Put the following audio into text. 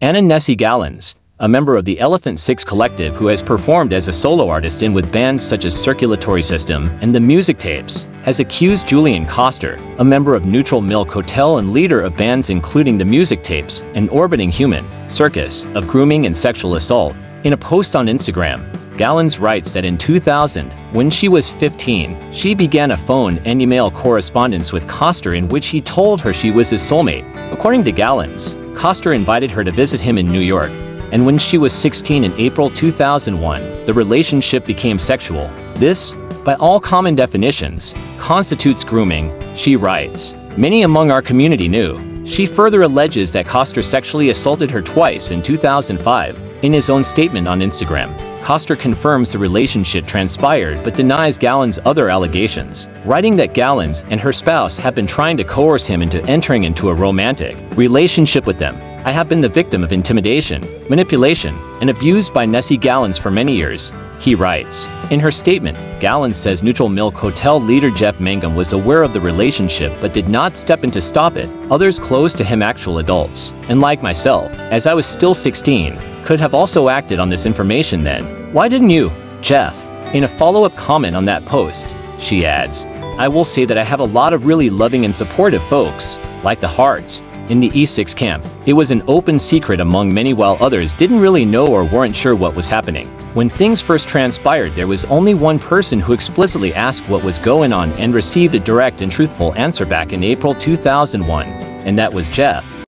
Anna Nesey Gallons, a member of the Elephant Six Collective who has performed as a solo artist in with bands such as Circulatory System and The Music Tapes, has accused Julian Koster, a member of Neutral Milk Hotel and leader of bands including The Music Tapes and Orbiting Human, Circus, of grooming and sexual assault. In a post on Instagram, Gallons writes that in 2000, when she was 15, she began a phone and email correspondence with Koster in which he told her she was his soulmate. According to Gallons, Koster invited her to visit him in New York, and when she was 16 in April 2001, the relationship became sexual. This, by all common definitions, constitutes grooming, she writes. Many among our community knew. She further alleges that Koster sexually assaulted her twice in 2005. In his own statement on Instagram, Koster confirms the relationship transpired but denies Gallon's other allegations, writing that Gallons and her spouse have been trying to coerce him into entering into a romantic relationship with them. I have been the victim of intimidation, manipulation, and abused by Nesey Gallons for many years, he writes. In her statement, Gallons says Neutral Milk Hotel leader Jeff Mangum was aware of the relationship but did not step in to stop it. Others close to him actual adults, and like myself, as I was still 16, could have also acted on this information then. Why didn't you, Jeff? In a follow-up comment on that post, she adds, I will say that I have a lot of really loving and supportive folks, like the Hearts, in the E6 camp. It was an open secret among many while others didn't really know or weren't sure what was happening. When things first transpired there was only one person who explicitly asked what was going on and received a direct and truthful answer back in April 2001, and that was Jeff.